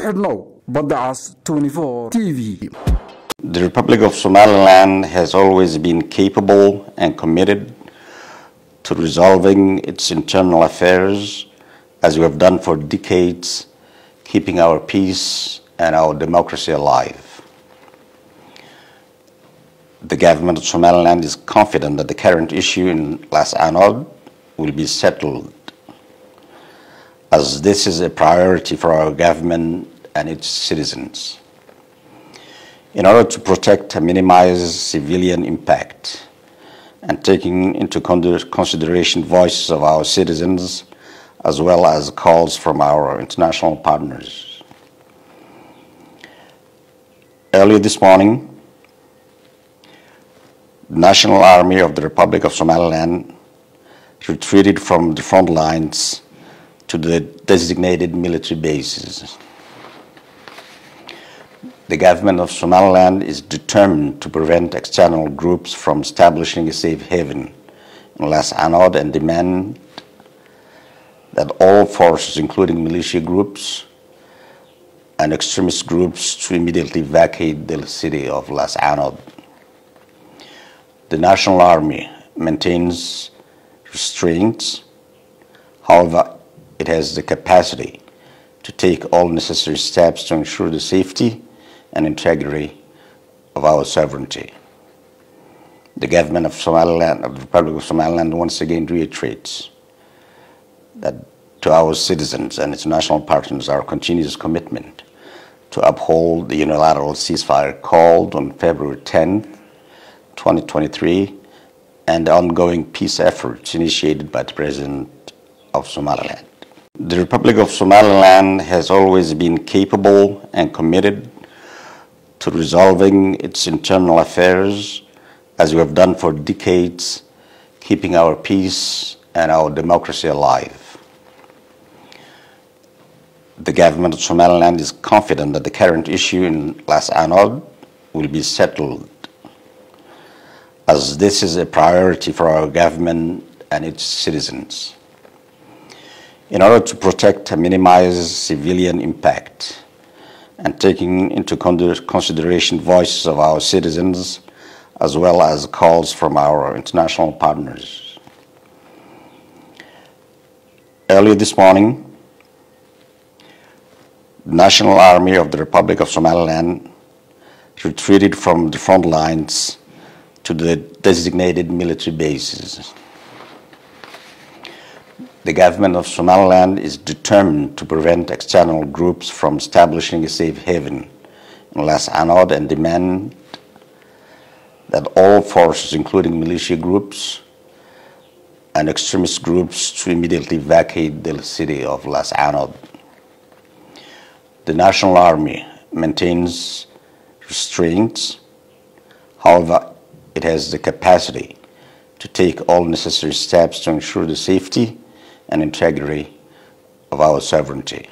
xidhnow badacas 24 t v The Republic of Somaliland has always been capable and committed to resolving its internal affairs as we have done for decades, keeping our peace and our democracy alive. The government of Somaliland is confident that the current issue in Las Anod will be settled, as this is a priority for our government and its citizens. In order to protect and minimize civilian impact, and taking into consideration voices of our citizens as well as calls from our international partners. Earlier this morning, the National Army of the Republic of Somaliland retreated from the front lines to the designated military bases. The government of Somaliland is determined to prevent external groups from establishing a safe haven in Las Anod and demand that all forces, including militia groups and extremist groups, to immediately vacate the city of Las Anod. The National Army maintains restraints, however, it has the capacity to take all necessary steps to ensure the safety and integrity of our sovereignty. The government of Somaliland, of the Republic of Somaliland, once again reiterates that to our citizens and international partners our continuous commitment to uphold the unilateral ceasefire called on February 10th, 2023, and the ongoing peace efforts initiated by the President of Somaliland. The Republic of Somaliland has always been capable and committed to resolving its internal affairs as we have done for decades, keeping our peace and our democracy alive. The government of Somaliland is confident that the current issue in Las Anod will be settled, as this is a priority for our government and its citizens. In order to protect and minimize civilian impact, and taking into con- consideration voices of our citizens as well as calls from our international partners. Earlier this morning, the National Army of the Republic of Somaliland retreated from the front lines to the designated military bases. The government of Somaliland is determined to prevent external groups from establishing a safe haven in Las Anod and demand that all forces, including militia groups and extremist groups, to immediately vacate the city of Las Anod. The National Army maintains restraints, however, it has the capacity to take all necessary steps to ensure the safety and integrity of our sovereignty.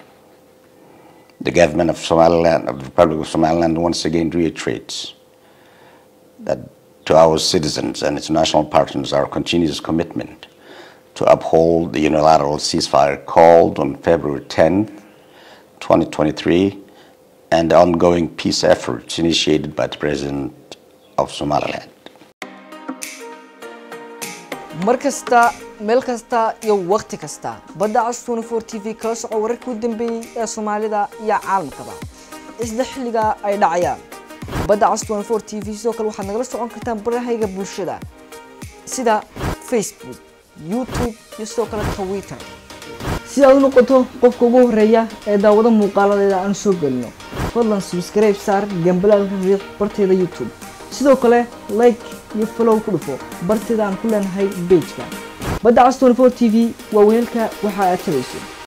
The government of Somaliland, of the Republic of Somaliland, once again reiterates that to our citizens and international partners our continuous commitment to uphold the unilateral ceasefire called on February 10th, 2023, and the ongoing peace efforts initiated by the President of Somaliland. Meel kasta iyo wakhti kasta. Badda cas 24 t v kala soco wararkii u dambeeyey ee soomaalida iyo caalamkaba. Isla xilliga ay dhacayaan. Badda cas 24 t v sidoo kale waxaad nagala socon kartaan barahayga bulshada sida facebook youtube iyo sidoo kale twitter. Si aad u noqoto qofka ugu horreeya ee daawado muuqaaladeeda aan soo gelino fadlan subscribe saar gambalaalka riiq barteeda youtube. Sidoo kale like iyo follow ku dhufo. Barteeda aan ku leenahay pageka cas 24 t v waa weelka waxa aad tabayso